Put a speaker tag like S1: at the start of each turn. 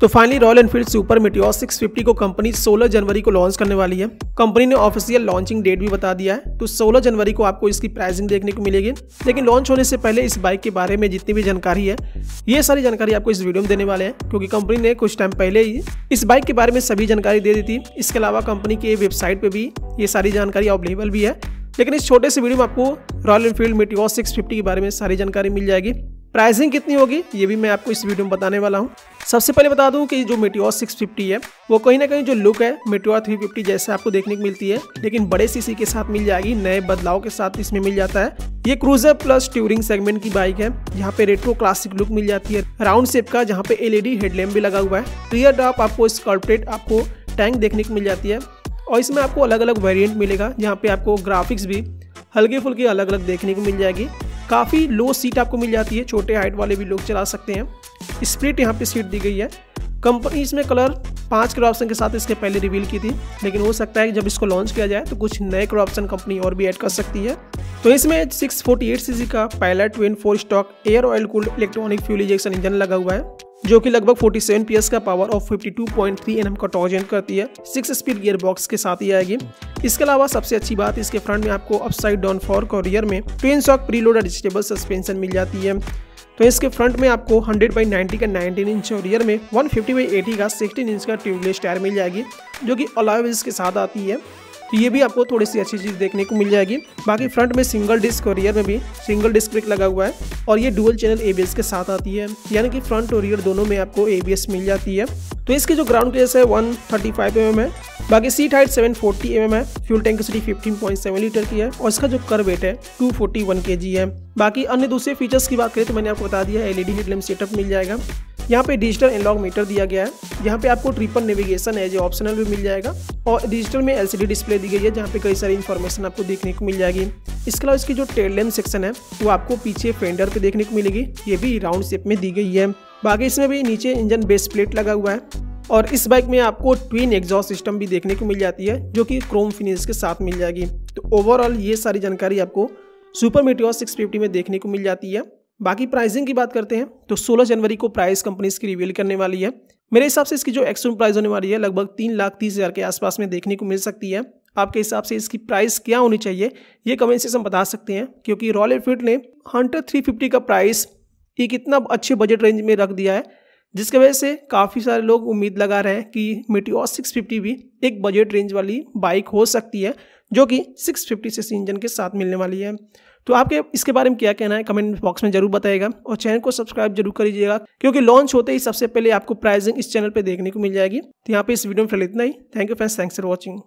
S1: तो finally Royal Enfield Super Meteor 650 को company 16 जनवरी को लॉन्च करने वाली है। कंपनी ने ऑफिशियल लॉन्चिंग डेट भी बता दिया है। तो 16 जनवरी को आपको इसकी प्राइसिंग देखने को मिलेगी। लेकिन लॉन्च होने से पहले इस बाइक के बारे में जितनी भी जानकारी है, ये सारी जानकारी आपको इस वीडियो में देने वाले हैं, क्योंकि कंपनी ने कुछ टाइम पहले ही इस बाइक के बारे में सभी जानकारी दे दी थी। इसके अलावा कंपनी के वेबसाइट पर भी ये सारी जानकारी अवेलेबल भी है। लेकिन इस छोटे से वीडियो में आपको रॉयल एनफील्ड मिटियोर सिक्स के बारे में सारी जानकारी मिल जाएगी। प्राइसिंग कितनी होगी, ये भी मैं आपको इस वीडियो में बताने वाला हूँ। सबसे पहले बता दूँ कि जो मेटियोर 650 है, वो कहीं ना कहीं जो लुक है मेटियोर 350 जैसे आपको देखने को मिलती है, लेकिन बड़े सीसी के साथ मिल जाएगी, नए बदलाव के साथ इसमें मिल जाता है। ये क्रूजर प्लस ट्यूरिंग सेगमेंट की बाइक है यहाँ पे रेट्रो क्लासिक लुक मिल जाती है। राउंड शेप का जहाँ पे एलईडी हेडलैम्प भी लगा हुआ है। रियर ड्रॉप आपको स्कल्पटेड आपको टैंक देखने को मिल जाती है। और इसमें आपको अलग अलग वेरियंट मिलेगा, जहाँ पे आपको ग्राफिक्स भी हल्के फुल्के अलग अलग देखने को मिल जाएगी। काफ़ी लो सीट आपको मिल जाती है, छोटे हाइट वाले भी लोग चला सकते हैं। स्प्लिट यहाँ पे सीट दी गई है। कंपनी इसमें कलर पाँच कलर ऑप्शन के साथ इसके पहले रिवील की थी, लेकिन हो सकता है कि जब इसको लॉन्च किया जाए तो कुछ नए कलर ऑप्शन कंपनी और भी ऐड कर सकती है। तो इसमें 648 सीसी का pilot twin four stroke air oil cooled electronic fuel injection engine लगा हुआ है। जो कि लगभग 47 पीएस का पावर और 52.3 एनएम का टॉर्क जनरेट करती है। सिक्स स्पीड गियर बॉक्स के साथ ही आएगी। इसके अलावा सबसे अच्छी बात, इसके फ्रंट में आपको अपसाइड डाउन फॉर्क और रियर में twin shock preload adjustable suspension मिल जाती है। तो इसके फ्रंट में आपको 100 बाई 90 का 19 इंच और रियर में 150 बाई 80 का 16 इंच का ट्यूबलेस टायर मिल जाएगी, जो कि अलावेज के साथ आती है। तो ये भी आपको थोड़ी सी अच्छी चीज़ देखने को मिल जाएगी। बाकी फ्रंट में सिंगल डिस्क और रियर में भी सिंगल डिस्क ब्रेक लगा हुआ है और ये डुअल चैनल एबीएस के साथ आती है। यानी कि फ्रंट और रियर दोनों में आपको एबीएस मिल जाती है। तो इसकी जो ग्राउंड क्लियर्स है 135 mm है। बाकी सीट हाइट 740 फोर्टी mm है। फ्यूल टैंक कैपेसिटी 15.7 लीटर की है और इसका जो कर वेट है 241 kg है। बाकी अन्य दूसरे फीचर्स की बात करें तो मैंने आपको बता दिया है एलईडी हेडलैम्प सेटअप मिल जाएगा। यहाँ पे डिजिटल एनलॉग मीटर दिया गया है यहाँ पे आपको tripper navigation as a optional भी मिल जाएगा, और डिजिटल में एलसीडी डिस्प्ले दी गई है, जहाँ पे कई सारी इन्फॉर्मेशन आपको देखने को मिल जाएगी। इसके अलावा इसकी जो टेल लैम्प सेक्शन है, वो आपको पीछे फेंडर पे देखने को मिलेगी, ये भी राउंड शेप में दी गई है। बाकी इसमें भी नीचे इंजन बेस प्लेट लगा हुआ है, और इस बाइक में आपको ट्विन एग्जॉस्ट सिस्टम भी देखने को मिल जाती है, जो कि क्रोम फिनिश के साथ मिल जाएगी। तो ओवरऑल ये सारी जानकारी आपको सुपर मीटियोर 650 में देखने को मिल जाती है। बाकी प्राइसिंग की बात करते हैं तो 16 जनवरी को प्राइस कंपनीज़ की रिवील करने वाली है। मेरे हिसाब से इसकी जो एक्सट्रीम प्राइस होने वाली है, लगभग तीन लाख तीस हज़ार के आसपास में देखने को मिल सकती है। आपके हिसाब से इसकी प्राइस क्या होनी चाहिए, ये कमेंट से हम बता सकते हैं, क्योंकि रॉयल एनफील्ड ने हंटर थ्री का प्राइस एक इतना अच्छे बजट रेंज में रख दिया है जिसकी वजह से काफ़ी सारे लोग उम्मीद लगा रहे हैं कि मिटियोर 650 भी एक बजट रेंज वाली बाइक हो सकती है, जो कि सिक्स 650 सीसी इंजन के साथ मिलने वाली है। तो आपके इसके बारे में क्या कहना है कमेंट बॉक्स में ज़रूर बताएगा और चैनल को सब्सक्राइब ज़रूर करिएगा, क्योंकि लॉन्च होते ही सबसे पहले आपको प्राइसिंग इस चैनल पर देखने को मिल जाएगी। तो यहाँ पे इस वीडियो में फ़िलहाल इतना ही। Thank you friends thanks for watching